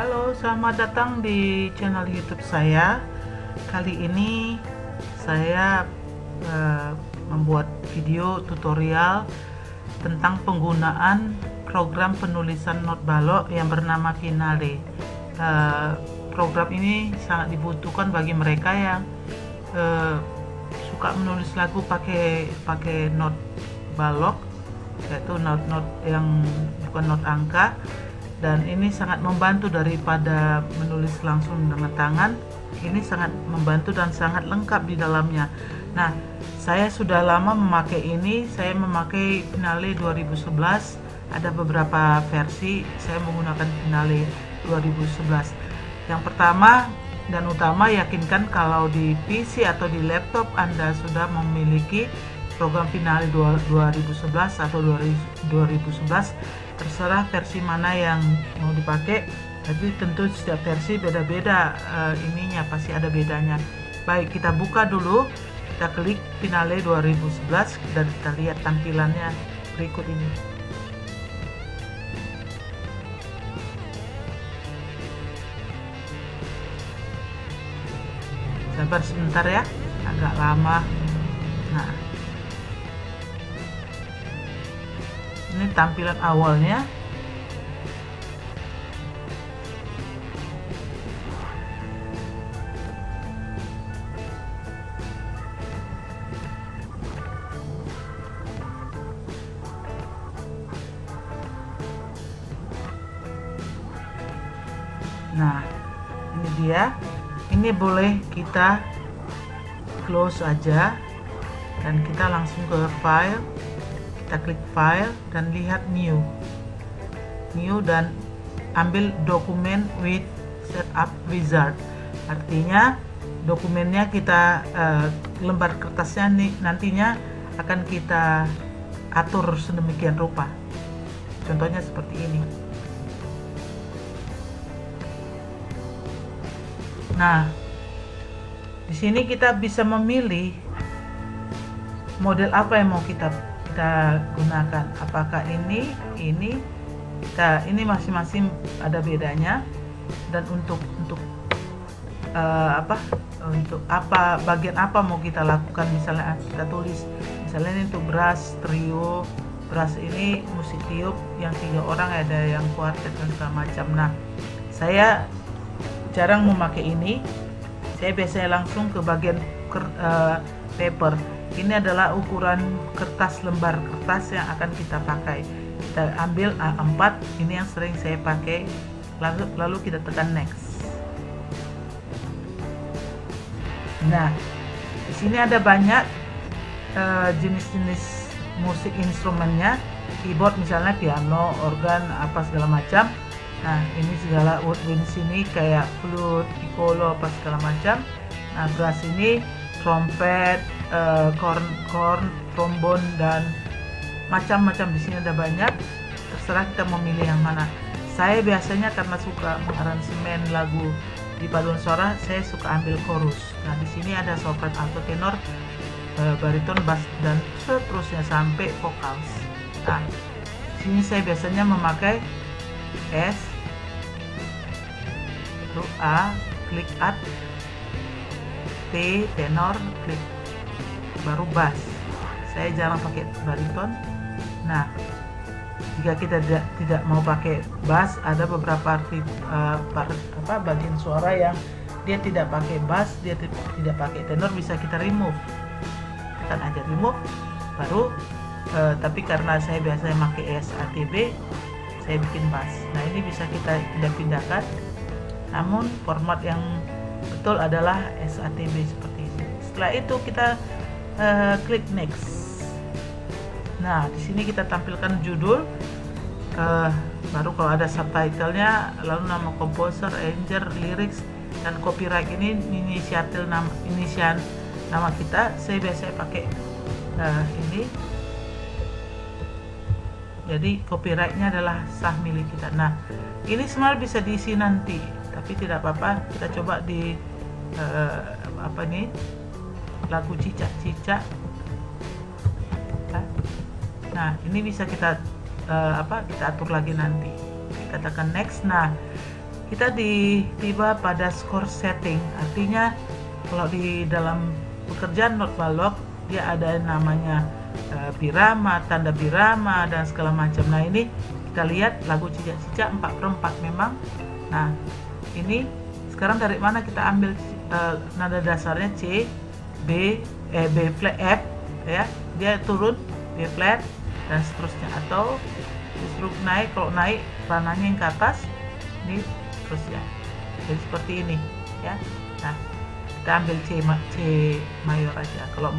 selamat datang di channel YouTube saya. Kali ini saya uh, membuat video tutorial tentang penggunaan program penulisan not balok yang bernama Finale. Uh, program ini sangat dibutuhkan bagi mereka yang uh, suka menulis lagu pakai pakai not balok yaitu not-not yang bukan not angka dan ini sangat membantu daripada menulis langsung dengan tangan. Ini sangat membantu dan sangat lengkap di dalamnya. Nah saya sudah lama memakai ini. Saya memakai Finale 2011 ada beberapa versi. Saya menggunakan Finale 2011 yang pertama dan utama yakinkan kalau di PC atau di laptop Anda sudah memiliki program Finale 2011 atau 2011 terserah versi mana yang mau dipakai tapi tentu setiap versi beda-beda uh, ininya pasti ada bedanya. Baik kita buka dulu kita klik finale 2011 dan kita lihat tampilannya berikut ini. Sabar sebentar ya agak lama. Nah ini tampilan awalnya. Nah ini dia. Ini boleh kita close aja. Dan kita langsung ke file kita klik file dan lihat new. New dan ambil dokumen with setup wizard. Artinya dokumennya kita uh, lembar kertasnya nih nantinya akan kita atur sedemikian rupa. Contohnya seperti ini. Nah di sini kita bisa memilih model apa yang mau kita kita gunakan. Apakah ini ini kita ini masing-masing ada bedanya. Dan untuk untuk uh, apa untuk apa bagian apa mau kita lakukan? Misalnya kita tulis. Misalnya ini untuk brass trio. Brass ini musik tiup yang tiga orang ada yang kuartet dan segala macam. Nah saya jarang memakai ini. Saya biasanya langsung ke bagian uh, paper ini adalah ukuran kertas lembar kertas yang akan kita pakai. Kita ambil A4 ini yang sering saya pakai. Lalu lalu kita tekan next. Nah di sini ada banyak eh, jenis-jenis uh, musik instrumennya. Keyboard misalnya piano organ apa segala macam. Nah ini segala woodwind sini kayak flute piccolo apa segala macam. Nah brass ini trompet uh, corn dan macam-macam. Di sini ada banyak. Terserah kita memilih yang mana. Saya biasanya karena suka mengaransemen lagu di paduan suara saya suka ambil chorus. Nah di sini ada sopran alto tenor uh, bariton bass dan seterusnya sampai vocals nah sini saya biasanya memakai S lalu A klik add T tenor klik baru bass saya jarang pakai bariton nah jika kita tidak tidak mau pakai bass ada beberapa arti uh, apa bagian suara yang dia tidak pakai bass dia tidak pakai tenor bisa kita remove. Tekan aja remove baru uh, tapi karena saya biasanya pakai ESATB saya bikin bass nah ini bisa kita tidak pindahkan. Namun format yang betul adalah SATB seperti ini. Setelah itu kita klik next. Nah di sini kita tampilkan judul. Uh, baru kalau ada subtitlenya lalu nama komposer, arranger, lyrics dan copyright. Ini inisiatif nama inisian nama kita. Saya biasanya pakai uh, ini. Jadi copyrightnya adalah sah milik kita. Nah ini semua bisa diisi nanti tapi tidak apa-apa. Kita coba di uh, apa nih lagu cicak-cicak nah ini bisa kita uh, apa kita atur lagi nanti. Katakan next. Nah kita di tiba pada score setting. Artinya kalau di dalam pekerjaan not balok dia ada namanya uh, birama tanda birama dan segala macam. Nah ini kita lihat lagu cicak-cicak 4 per 4 memang. Nah ini sekarang dari mana kita ambil uh, nada dasarnya? C B eh, B flat F ya. Dia turun B flat dan seterusnya. Atau justru naik kalau naik rananya yang ke atas ini terus ya jadi seperti ini ya. Nah kita ambil C, C mayor aja. Kalau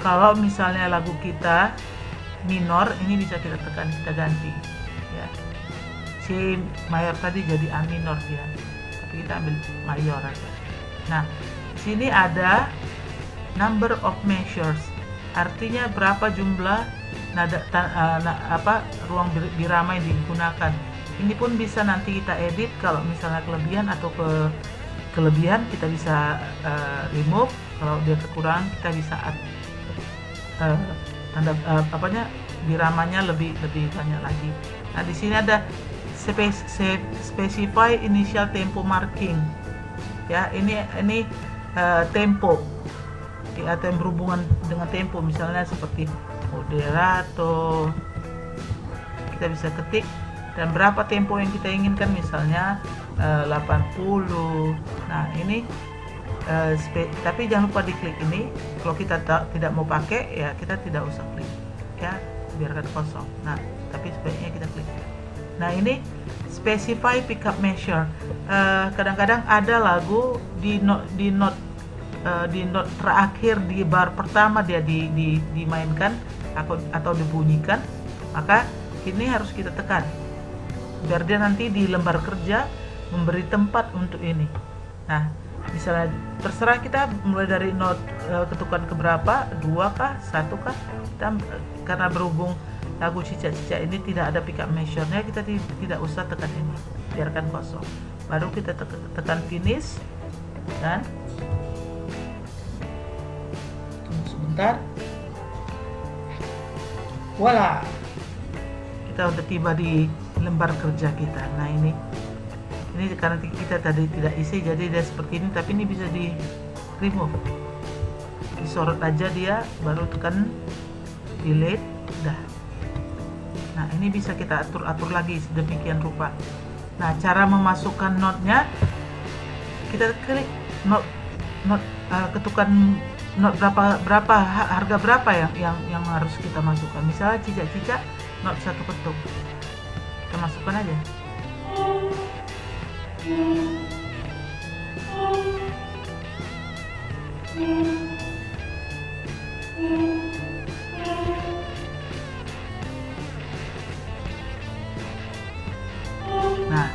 kalau misalnya lagu kita minor ini bisa kita tekan kita ganti ya. C mayor tadi jadi A minor dia. Tapi kita ambil mayor aja. Nah sini ada number of measures. Artinya berapa jumlah nada ta, uh, na, apa ruang birama yang digunakan. Ini pun bisa nanti kita edit kalau misalnya kelebihan atau ke kelebihan kita bisa uh, remove. Kalau dia kekurangan kita bisa add uh, tanda uh, apanya biramanya lebih lebih banyak lagi. Nah di sini ada spe specify initial tempo marking. Ya ini ini uh, tempo ya, atau yang berhubungan dengan tempo. Misalnya seperti moderato kita bisa ketik dan berapa tempo yang kita inginkan. Misalnya eh, uh, 80 nah ini uh, tapi jangan lupa diklik ini. Kalau kita tidak mau pakai ya kita tidak usah klik ya. Biarkan kosong. Nah tapi sebaiknya kita klik. Nah ini specify pickup measure. Eh, kadang-kadang uh, ada lagu di note di note uh, di note terakhir di bar pertama dia di, di, dimainkan atau atau dibunyikan maka ini harus kita tekan. Biar dia nanti di lembar kerja memberi tempat untuk ini. Nah misalnya terserah kita mulai dari not e, ketukan keberapa dua kah satu kah. Kita karena berhubung lagu cicak-cicak ini tidak ada pickup measure-nya kita tidak usah tekan ini. Biarkan kosong. Baru kita tekan finish dan sebentar voila kita udah tiba di lembar kerja kita. Nah ini. Ini karena kita tadi tidak isi jadi dia seperti ini tapi ini bisa di remove. Disorot aja dia baru tekan delete udah nah ini bisa kita atur atur lagi sedemikian rupa. Nah cara memasukkan notnya kita klik not not uh, ketukan berapa berapa harga berapa yang yang yang harus kita masukkan? Misalnya cicak-cicak not satu ketuk. Kita masukkan aja. Nah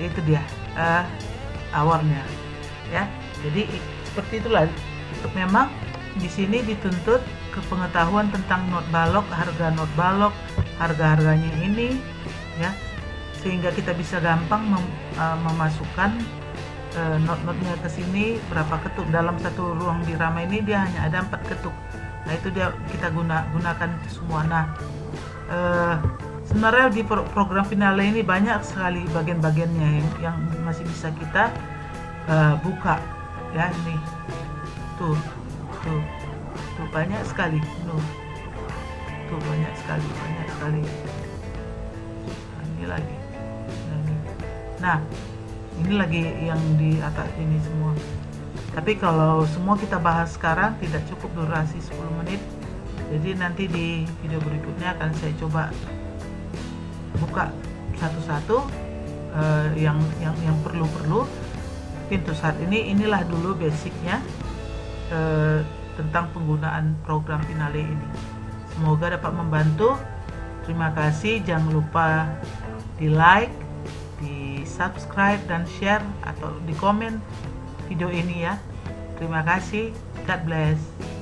itu dia uh, awalnya ya. Jadi seperti itulah memang di sini dituntut kepengetahuan tentang not balok, harga not balok, harga-harganya ini ya. Sehingga kita bisa gampang mem, uh, memasukkan uh, not-notnya ke sini berapa ketuk dalam satu ruang dirama ini dia hanya ada empat ketuk. Nah itu dia kita guna gunakan semua. Nah uh, sebenarnya di program finale ini banyak sekali bagian-bagiannya yang, yang masih bisa kita uh, buka ya ini tuh tuh tuh banyak sekali. Tuh tuh banyak sekali banyak sekali. Nah, ini lagi. Nah ini. Nah ini lagi yang di atas ini semua. Tapi kalau semua kita bahas sekarang tidak cukup durasi 10 menit. Jadi nanti di video berikutnya akan saya coba buka satu-satu uh, yang yang yang perlu-perlu. Pintu saat ini inilah dulu basicnya uh, tentang penggunaan program Finale ini. Semoga dapat membantu. Terima kasih. Jangan lupa di like, di subscribe dan share atau di komen video ini ya. Terima kasih. God bless.